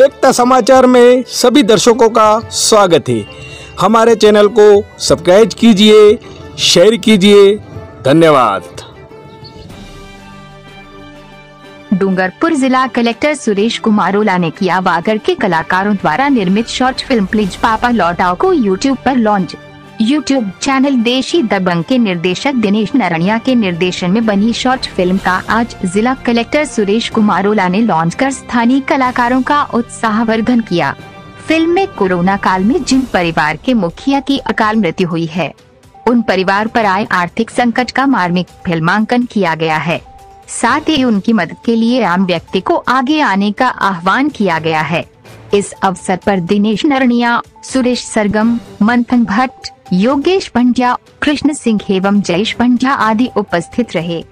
एकता समाचार में सभी दर्शकों का स्वागत है। हमारे चैनल को सब्सक्राइब कीजिए, शेयर कीजिए। धन्यवाद। डूंगरपुर जिला कलेक्टर सुरेश कुमार ओला ने किया वागर के कलाकारों द्वारा निर्मित शॉर्ट फ़िल्म प्लीज़ पापा लौटाओ को यूट्यूब पर लॉन्च। यूट्यूब चैनल देशी दबंग के निर्देशक दिनेश नारनिया के निर्देशन में बनी शॉर्ट फ़िल्म का आज जिला कलेक्टर सुरेश कुमार ओला ने लॉन्च कर स्थानीय कलाकारों का उत्साहवर्धन किया। फ़िल्म में कोरोना काल में जिन परिवार के मुखिया की अकाल मृत्यु हुई है, उन परिवार पर आए आर्थिक संकट का मार्मिक फिल्मांकन किया गया है। साथ ही उनकी मदद के लिए आम व्यक्ति को आगे आने का आह्वान किया गया है। इस अवसर पर दिनेश नरनिया, सुरेश सरगम, मंथन भट्ट, योगेश पंड्या, कृष्ण सिंह एवं जयेश पंड्या आदि उपस्थित रहे।